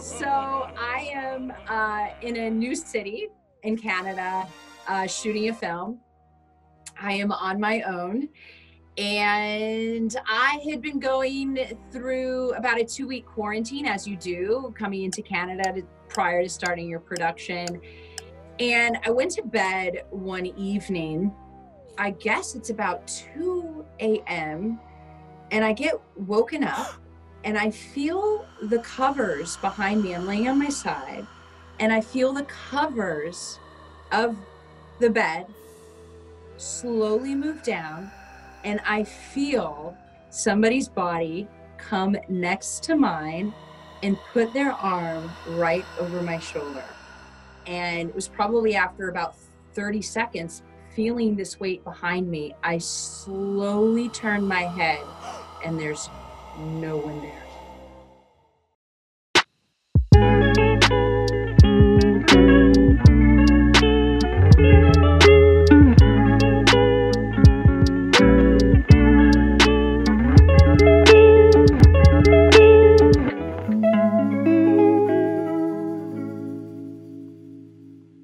So I am uh, in a new city in Canada uh, shooting a film. I am on my own. And I had been going through about a two week quarantine, as you do, coming into Canada to, prior to starting your production. And I went to bed one evening. I guess it's about 2 a.m. And I get woken up and I feel the covers behind me. I'm laying on my side and I feel the covers of the bed slowly move down and I feel somebody's body come next to mine and put their arm right over my shoulder. And it was probably after about 30 seconds, feeling this weight behind me, I slowly turned my head and there's no one there.